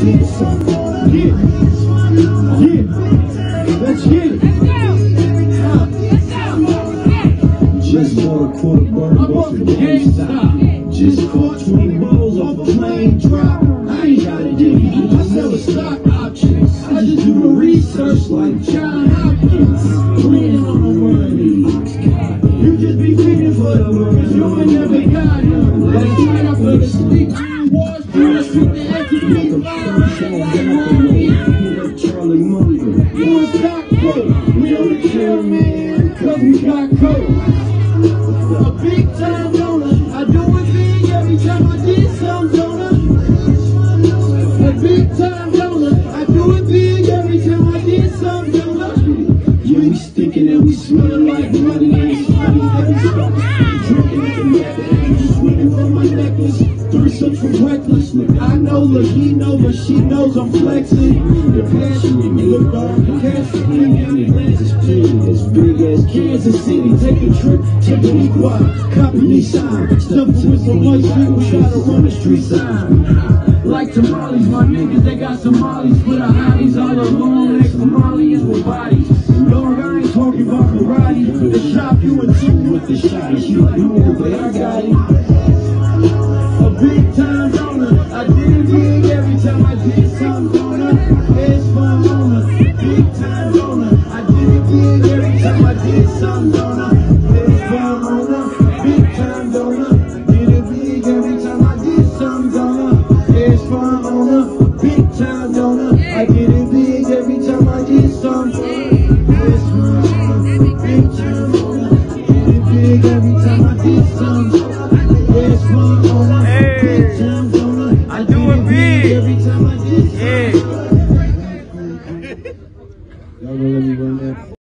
Let's get it. Just bought a quarter burger off the GameStop. Just caught 20 bottles off a plane drop. I ain't got a diggity, I sell options. I just do the research like John Hopkins. Clean on the money. You just be feeding for the workers, you ain't never got it. Like China for the sleep, I wash, dress with Wall Street. I shoot the execute. Charlie Munger. You a stock quote. We don't kill man. Cause we got code. A big time necklace. Threesomes from reckless. Look, I know, look, he she knows I'm flexing. The passion, look, dog, cash for me and is big, as big as Kansas City. Take a trip, take a week copy me sign. Stuff with some white we gotta run the street sign. Like tamales, my niggas, they got Somalis for the hotties all alone. Next Somalians with bodies. Dog, I ain't talking about karate. The shop you in two with the shot. She like, no, but I got it. Every time I did some Hallelujah.